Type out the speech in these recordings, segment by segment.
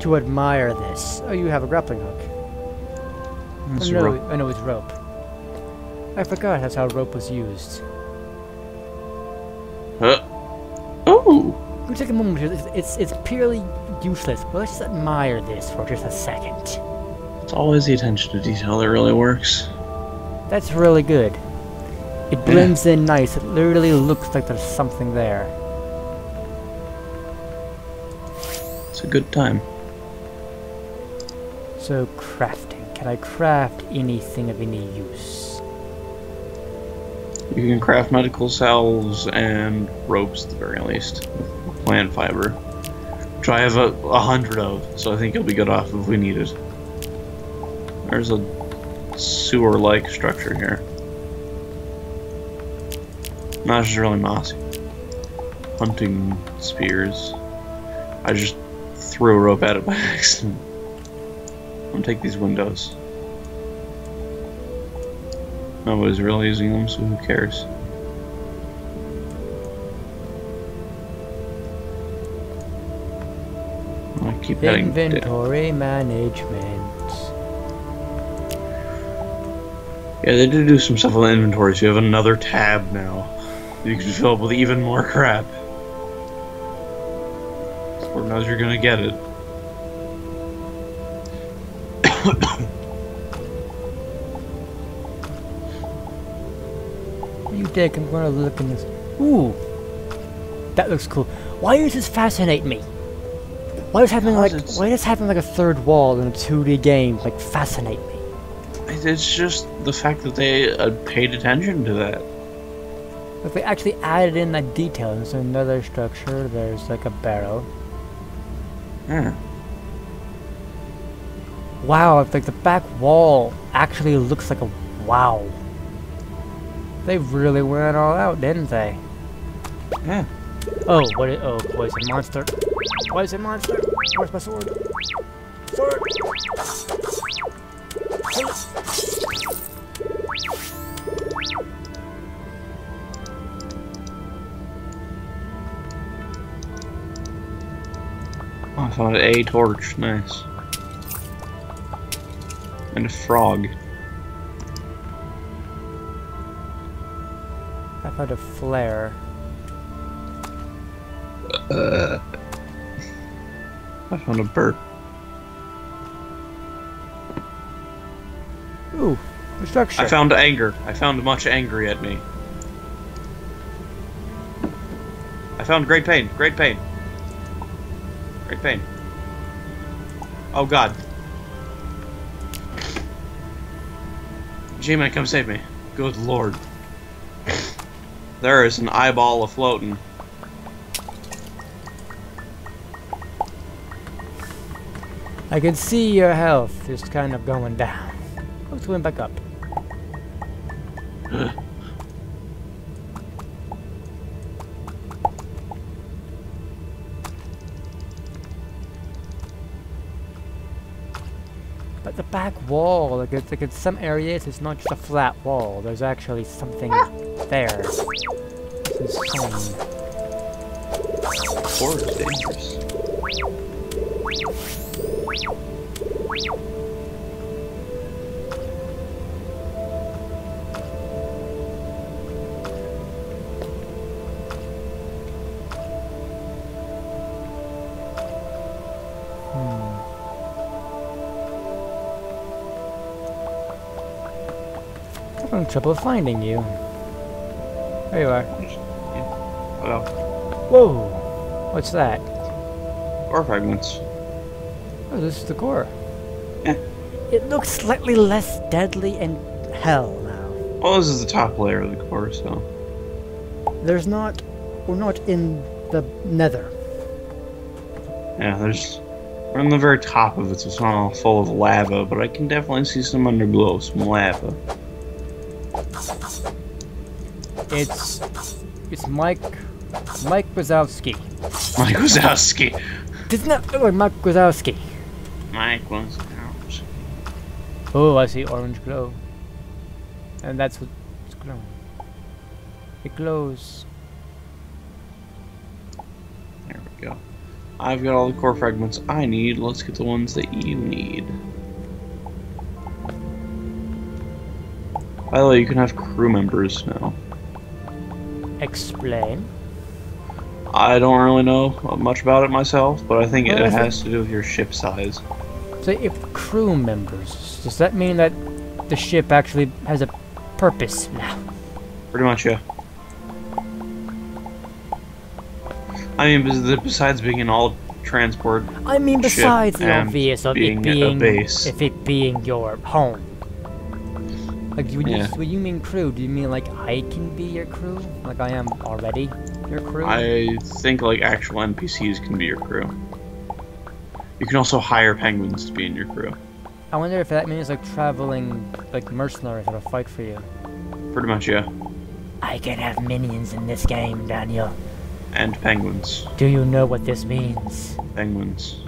to admire this. Oh, you have a grappling hook. It's oh, a no, rope. Oh, I know it's rope. I forgot that's how rope was used. Huh. Oh! Let me take a moment here. It's, it's, it's purely useless, but let's just admire this for just a second. It's always the attention to detail that really works. That's really good. It blends in nice. It literally looks like there's something there. It's a good time. So, crafting. Can I craft anything of any use? You can craft medical salves and ropes at the very least. Plant fiber. Which I have a, a hundred of, so I think you'll be good off if we need it. There's a sewer-like structure here. Not really mossy. Hunting spears. I just threw a rope at it by accident. I'm gonna take these windows. Nobody's really using them, so who cares? I keep. Inventory management. Yeah, they did do some stuff on the inventory, so you have another tab now. You can fill up with even more crap. Lord knows you're gonna get it. You think I'm gonna look in this? Ooh, that looks cool. Why does this fascinate me? Why does having like why does having like a third wall in a 2D game like fascinate me? It's just the fact that they uh, paid attention to that. If they actually added in that detail, there's another structure. There's like a barrel. Yeah. Wow, like the back wall actually looks like a wow. They really went all out, didn't they? Yeah. Oh, what? Is, oh, poison monster! Poison monster! Where's my sword? Sword! Oh, I found an a torch. Nice. And a frog. I found a flare. Uh, I found a bird. Ooh, a structure. I found anger. I found much angry at me. I found great pain. Great pain. Great pain. Oh god. G-Man, come save me. Good lord. There is an eyeball afloating. I can see your health is kind of going down. It's going back up. But the back wall, like it's like in some areas, it's not just a flat wall. There's actually something there. Dangerous. Having trouble finding you. There you are. Well, Whoa! What's that? ore fragments. Oh, this is the core. Yeah. It looks slightly less deadly and hell now. Well, this is the top layer of the core, so. There's not. We're not in the nether. Yeah, there's. We're on the very top of it, so it's not all full of lava, but I can definitely see some underglow, some lava. It's. It's Mike. Mike Wazowski. Mike Wazowski. That look like Mike Wazowski? Mike Wazowski. Oh, I see orange glow. And that's what's glowing. It glows. There we go. I've got all the core fragments I need. Let's get the ones that you need. By the way, you can have crew members now. Explain. I don't really know much about it myself, but I think it- has to do with your ship size. So if crew members, does that mean that the ship actually has a purpose now? Pretty much, yeah. I mean, besides being an all transport, I mean, besides the obvious of being it a being, base. if it being your home. Like, when, Yeah. you, when you mean crew, do you mean like I can be your crew? Like I am already your crew? I think like actual NPCs can be your crew. You can also hire penguins to be in your crew. I wonder if that means like traveling like mercenaries that'll fight for you. Pretty much, yeah. I can have minions in this game, Daniel. And penguins. Do you know what this means? Penguins.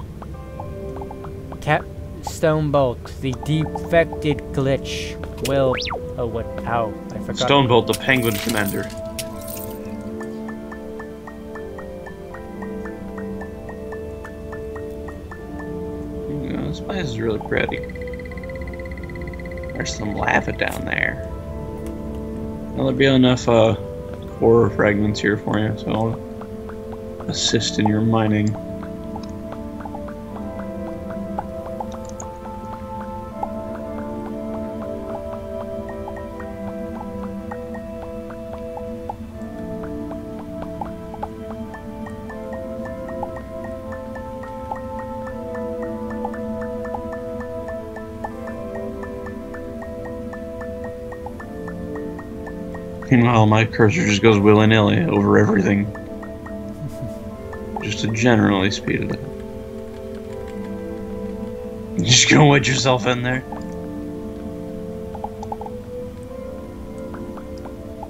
Cap Stonebolt, the defected glitch will. Oh, what? Ow, I forgot. Stonebolt, the penguin commander. This place is really pretty. There's some lava down there. Well, there'll be enough uh, core fragments here for you, so I'll assist in your mining. Meanwhile, my cursor just goes willy nilly over everything. just to generally speed it up. You just gonna wedge yourself in there?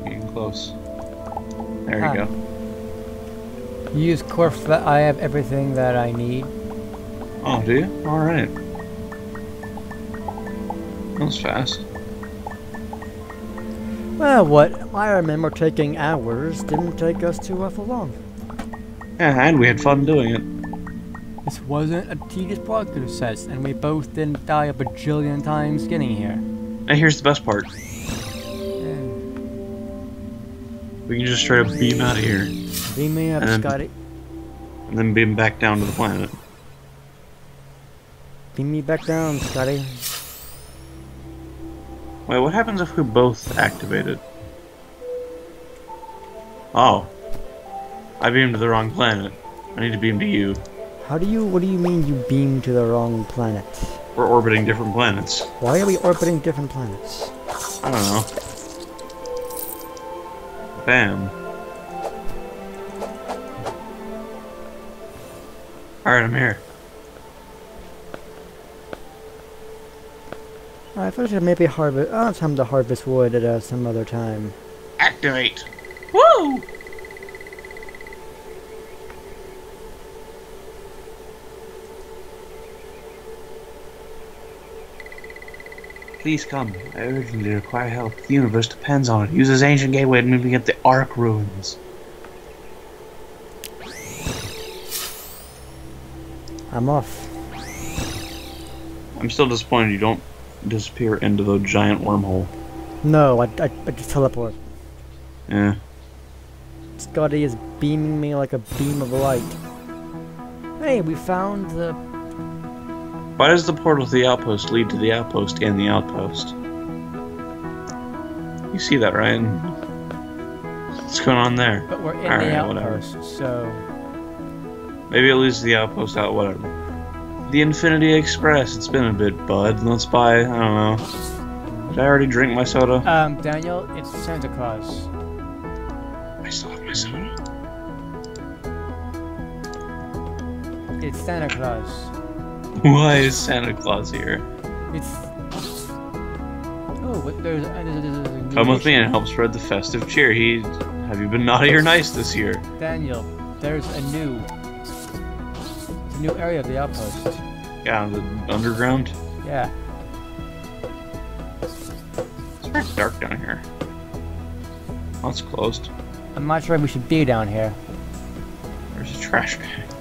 Getting close. There you Ah. go. Use core fla- I have everything that I need. Oh, do you? Alright. That was fast. Well, what I remember taking hours didn't take us too awful long. Yeah, and we had fun doing it. This wasn't a tedious process, and we both didn't die a bajillion times getting here. And here's the best part. We can just straight up beam out of here. Beam me up, Um, Scotty. And then beam back down to the planet. Beam me back down, Scotty. Wait, what happens if we both activate it? Oh. I beamed to the wrong planet. I need to beam to you. How do you, what do you mean you beam to the wrong planet? We're orbiting different planets. Why are we orbiting different planets? I don't know. Bam. Alright, I'm here. I thought I should maybe harvest, I'll have time to harvest wood at uh, some other time. Activate! Woo! Please come. I urgently require help. The universe depends on it. Use this ancient gateway to moving at the Ark ruins. I'm off. I'm still disappointed you don't disappear into the giant wormhole. No, I, I, I just teleport. Yeah. Scotty is beaming me like a beam of light. Hey, we found the Why does the portal to the outpost lead to the outpost and the outpost? You see that, right? What's going on there? But we're in the Alright, whatever. outpost, so Maybe it leads to the outpost out, whatever. The Infinity Express. It's been a bit, bud. Let's buy, I don't know. Did I already drink my soda? um, Daniel, it's Santa Claus. I still have my soda. It's Santa Claus. Why is Santa Claus here? It's oh, what, there's, uh, there's, there's, there's a new Come with me and help spread the festive cheer. He, have you been naughty or nice this year? Daniel, there's a new, a new area of the outpost. Yeah, the underground. Yeah, It's very dark down here. It's closed. I'm not sure we should be down here. There's a trash bag.